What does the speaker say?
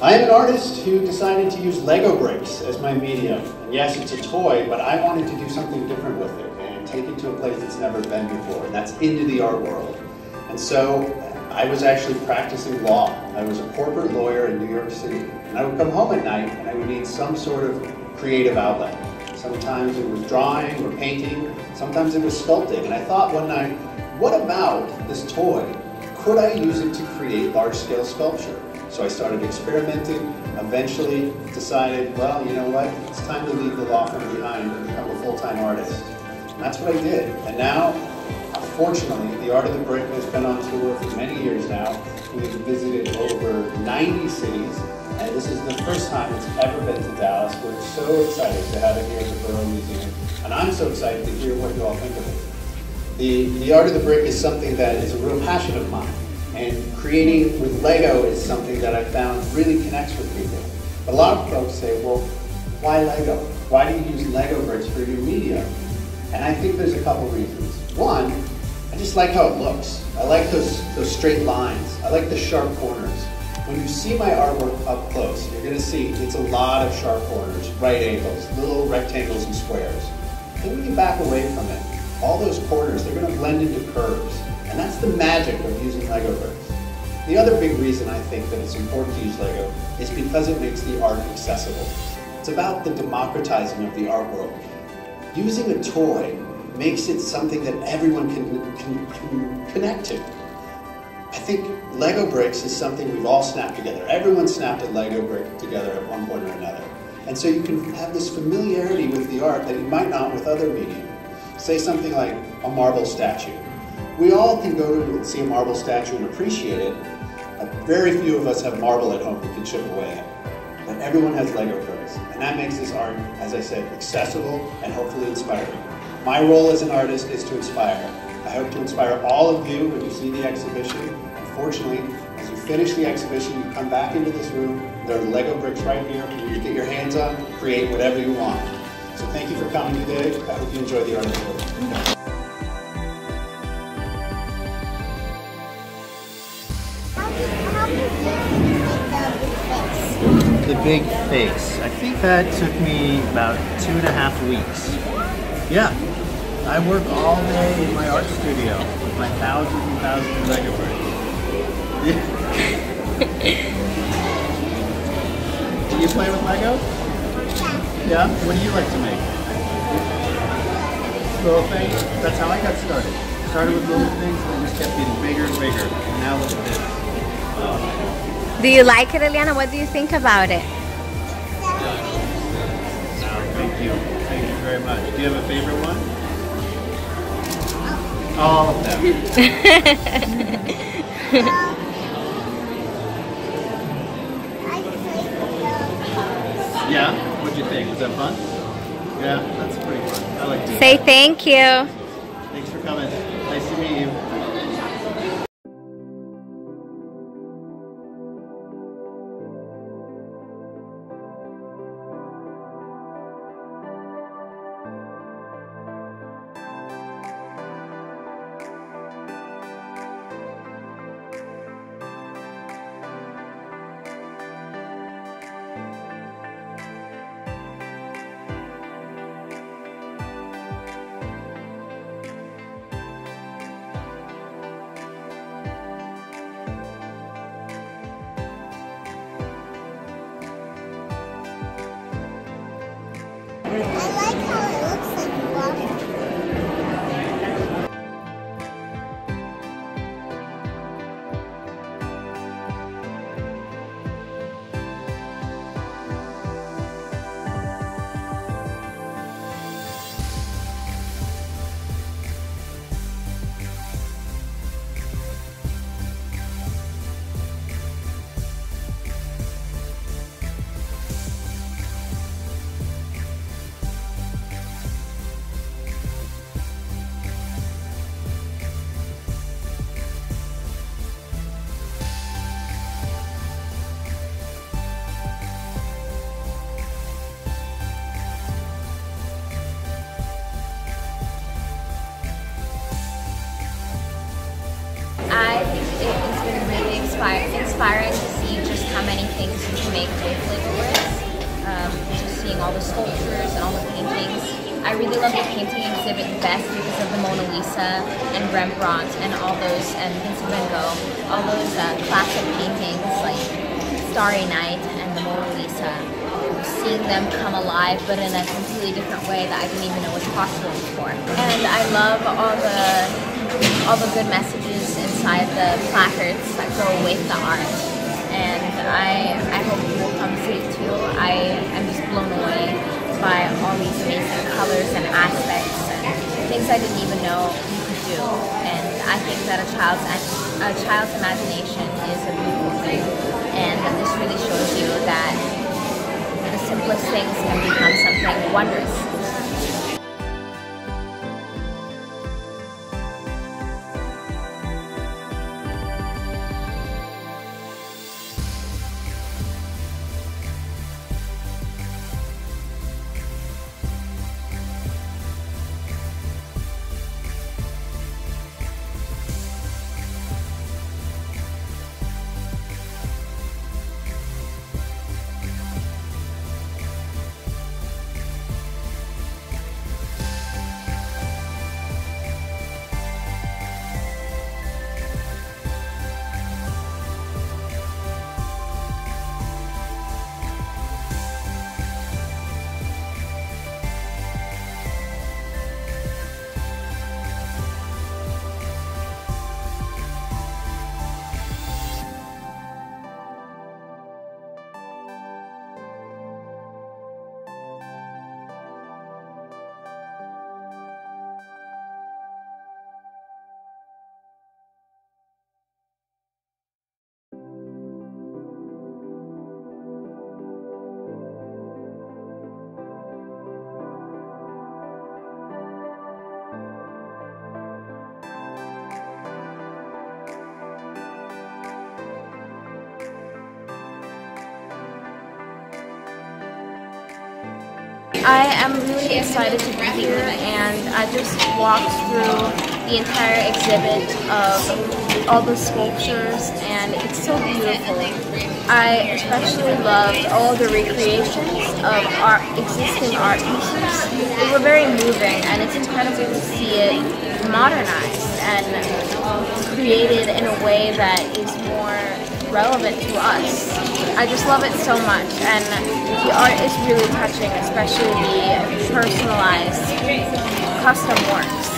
I am an artist who decided to use Lego bricks as my medium. And yes, it's a toy, but I wanted to do something different with it and take it to a place it's never been before, and that's into the art world. And so I was actually practicing law. I was a corporate lawyer in New York City. And I would come home at night and I would need some sort of creative outlet. Sometimes it was drawing or painting, sometimes it was sculpting. And I thought one night, what about this toy? Could I use it to create large-scale sculpture? So I started experimenting, eventually decided, well, you know what, it's time to leave the law firm behind and become a full-time artist. And that's what I did. And now, fortunately, the Art of the Brick has been on tour for many years now. We've visited over 90 cities, and this is the first time it's ever been to Dallas. We're so excited to have it here at the Perot Museum, and I'm so excited to hear what you all think of it. The, the Art of the Brick is something that is a real passion of mine. And creating with Lego is something that I found really connects with people. A lot of folks say, well, why Lego? Why do you use Lego bricks for your media? And I think there's a couple reasons. One, I just like how it looks. I like those, those straight lines. I like the sharp corners. When you see my artwork up close, you're gonna see it's a lot of sharp corners, right angles, little rectangles and squares. Then when you back away from it, all those corners, they're gonna blend into curves. And that's the magic of using Lego bricks. The other big reason I think that it's important to use Lego is because it makes the art accessible. It's about the democratizing of the art world. Using a toy makes it something that everyone can, can, can connect to. I think Lego bricks is something we've all snapped together. Everyone snapped a Lego brick together at one point or another. And so you can have this familiarity with the art that you might not with other media. Say something like a marble statue. We all can go to see a marble statue and appreciate it. But very few of us have marble at home we can chip away at. But everyone has Lego bricks. And that makes this art, as I said, accessible and hopefully inspiring. My role as an artist is to inspire. I hope to inspire all of you when you see the exhibition. Unfortunately, as you finish the exhibition, you come back into this room. There are Lego bricks right here for you to get your hands on, create whatever you want. So thank you for coming today. I hope you enjoy the art of the big face. I think that took me about two and a half weeks. Yeah, I work all day in my art studio with my thousands and thousands of Lego bricks. do you play with Lego? Yeah? What do you like to make? Little things? That's how I got started. Started with little things and just kept getting bigger and bigger. And now look at this. Do you like it, Eliana? What do you think about it? Thank you. Thank you very much. Do you have a favorite one? All of them. yeah? What'd you think? Was that fun? Yeah, that's pretty fun. I like to. Say thank you. Thanks for coming. I inspiring to see just how many things you can make with Lego. Um, just seeing all the sculptures and all the paintings. I really love the painting exhibit the best because of the Mona Lisa and Rembrandt and all those, and Vincent van Gogh, all those uh, classic paintings like Starry Night and the Mona Lisa. Seeing them come alive, but in a completely different way that I didn't even know was possible before. And I love all the all the good messages the placards that go with the art. And I I hope you will come see it too. I am just blown away by all these amazing colors and aspects and things I didn't even know you could do. And I think that a child's a child's imagination is a beautiful thing. And this really shows you that the simplest things can become something wondrous. Am really excited to be here and I just walked through the entire exhibit of all the sculptures and it's so beautiful. I especially loved all the recreations of art, existing art pieces. They were very moving and it's incredible to see it modernized and created in a way that is more relevant to us. I just love it so much and the art is really touching, especially the personalized custom works.